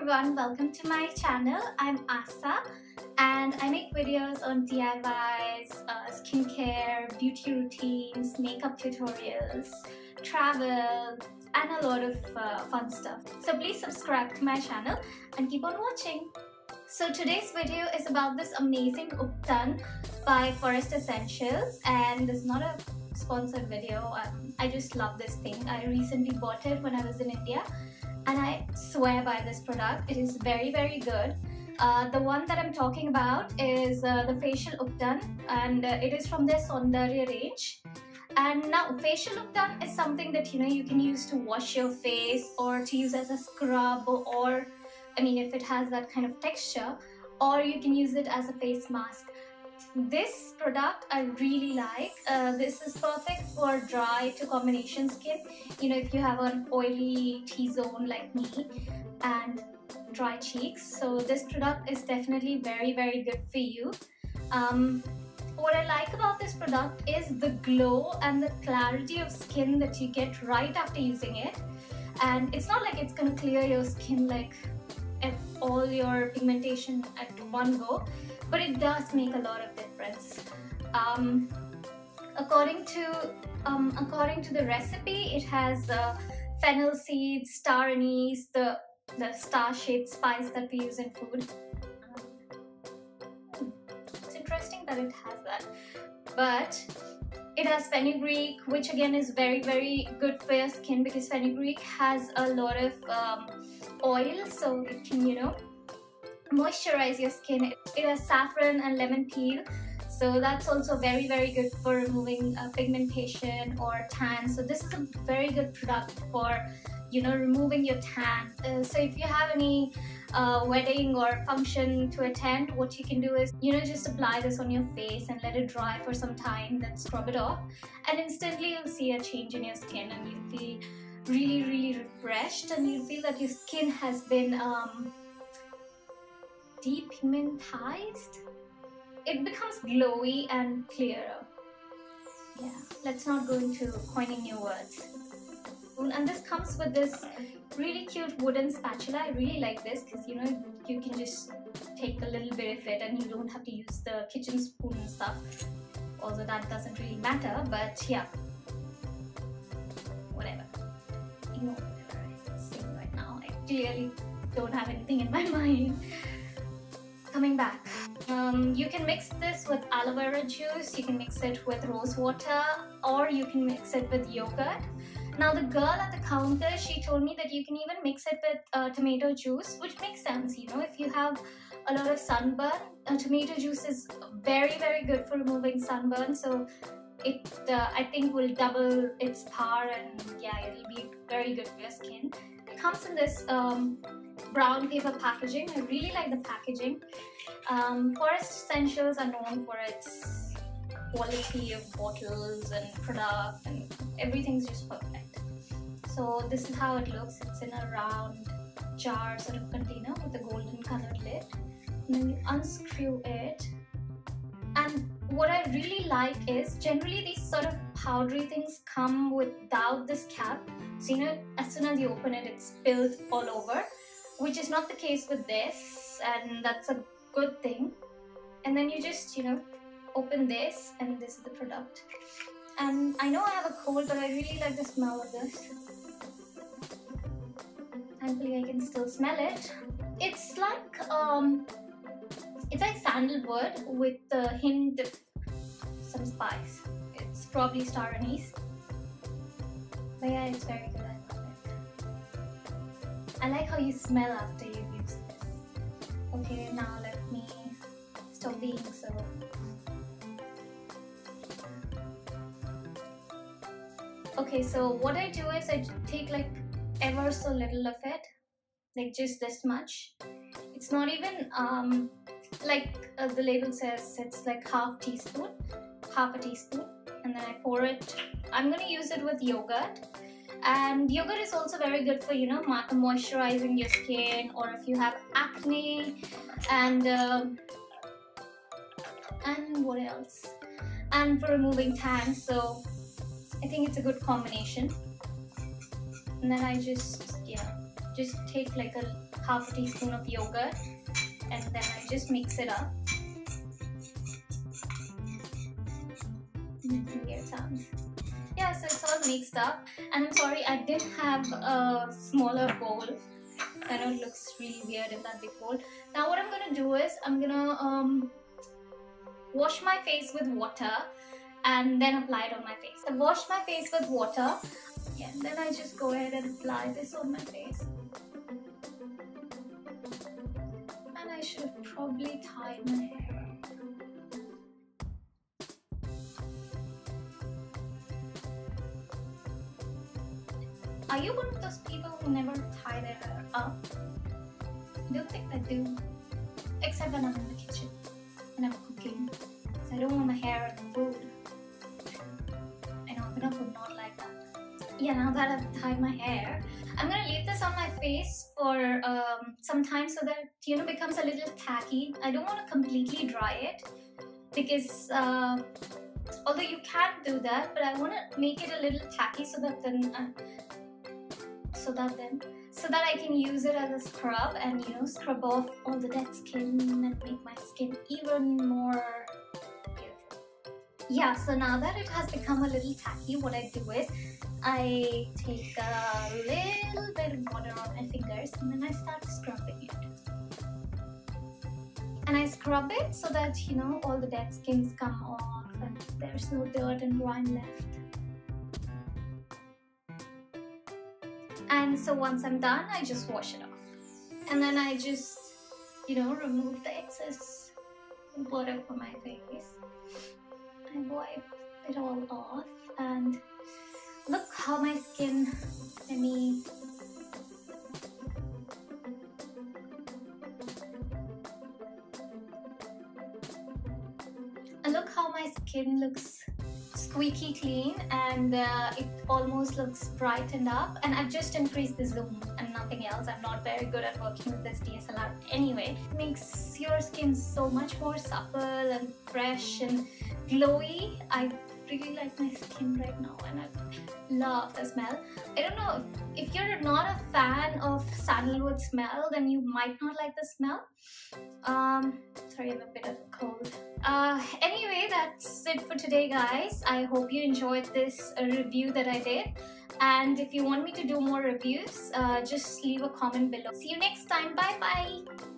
everyone, welcome to my channel. I'm Astha and I make videos on DIYs, uh, skincare, beauty routines, makeup tutorials, travel and a lot of uh, fun stuff. So please subscribe to my channel and keep on watching. So today's video is about this amazing Ubtan by Forest Essentials and is not a sponsored video. Um, I just love this thing. I recently bought it when I was in India and I swear by this product. It is very very good. Uh, the one that I'm talking about is uh, the Facial Ubtan and uh, it is from their Soundarya range. And now facial Ubtan is something that you know you can use to wash your face or to use as a scrub or I mean if it has that kind of texture or you can use it as a face mask. This product I really like. Uh, this is perfect for dry to combination skin. You know, if you have an oily T-zone like me and dry cheeks. So this product is definitely very, very good for you. Um, what I like about this product is the glow and the clarity of skin that you get right after using it. And it's not like it's gonna clear your skin like all your pigmentation at one go but it does make a lot of difference. Um, according to um, according to the recipe, it has uh, fennel seeds, star anise, the the star-shaped spice that we use in food. It's interesting that it has that, but it has fenugreek, which again is very very good for your skin because fenugreek has a lot of um, oil, so it can you know moisturize your skin. It has saffron and lemon peel. So that's also very, very good for removing uh, pigmentation or tan. So this is a very good product for, you know, removing your tan. Uh, so if you have any uh, wedding or function to attend, what you can do is, you know, just apply this on your face and let it dry for some time, then scrub it off. And instantly you'll see a change in your skin and you'll feel really, really refreshed and you'll feel that your skin has been um, depigmentized, it becomes glowy and clearer. Yeah, let's not go into coining new words. And this comes with this really cute wooden spatula. I really like this because you know you can just take a little bit of it and you don't have to use the kitchen spoon and stuff. Although that doesn't really matter, but yeah. Whatever. Ignore whatever I'm saying right now. I clearly don't have anything in my mind coming back. Um, you can mix this with aloe vera juice, you can mix it with rose water, or you can mix it with yogurt. Now the girl at the counter, she told me that you can even mix it with uh, tomato juice, which makes sense, you know, if you have a lot of sunburn, uh, tomato juice is very, very good for removing sunburn. So it, uh, I think, will double its power and yeah, it'll be very good for your skin. Comes in this um, brown paper packaging. I really like the packaging. Um, Forest Essentials are known for its quality of bottles and product and everything's just perfect. So this is how it looks. It's in a round jar sort of container with a golden colored lid. And then you unscrew it. And what I really like is generally these sort of powdery things come without this cap. So you know, as soon as you open it, it spills all over which is not the case with this and that's a good thing. And then you just you know open this and this is the product. And I know I have a cold but I really like the smell of this. Thankfully I can still smell it. It's like um it's like sandalwood with a hint of some spice probably star anise but yeah it's very good I like how you smell after you use this. Okay, now let me stop being so. Okay, so what I do is I take like ever so little of it, like just this much. It's not even um like uh, the label says it's like half teaspoon, half a teaspoon, and then I pour it. I'm gonna use it with yogurt. And yogurt is also very good for you know moisturizing your skin or if you have acne. And um, and what else? And for removing tan. So I think it's a good combination. And then I just yeah just take like a half a teaspoon of yogurt. And then I just mix it up. Sounds. Yeah, so it's all mixed up. And I'm sorry, I didn't have a smaller bowl. I know it looks really weird in that big bowl. Now what I'm gonna do is I'm gonna um, wash my face with water and then apply it on my face. I wash my face with water and then I just go ahead and apply this on my face. And I should have probably tied my hair Are you one of those people who never tie their hair up? I don't think I do. Except when I'm in the kitchen and I'm cooking. So I don't want my hair in the food. I know, gonna put not like that. Yeah, now that I've tied my hair, I'm gonna leave this on my face for um, some time so that you know becomes a little tacky. I don't want to completely dry it because uh, although you can do that, but I want to make it a little tacky so that then uh, so that then so that I can use it as a scrub and you know scrub off all the dead skin and make my skin even more beautiful. Yeah, so now that it has become a little tacky, what I do is I take a little bit of water on my fingers and then I start scrubbing it. And I scrub it so that you know all the dead skins come off and there's no dirt and grime left. And so once I'm done, I just wash it off. And then I just, you know, remove the excess water from my face. I wipe it all off and look how my skin, I mean, look how my skin looks squeaky clean and uh, it almost looks brightened up and I've just increased the zoom and nothing else. I'm not very good at working with this DSLR anyway. It makes your skin so much more supple and fresh and glowy. I really like my skin right now and I love the smell. I don't know, if, you're not a fan of sandalwood smell then you might not like the smell. Um, sorry, I have a bit of a cold. Uh, anyway, that's it for today guys. I hope you enjoyed this uh, review that I did. And if you want me to do more reviews, uh, just leave a comment below. See you next time. Bye bye.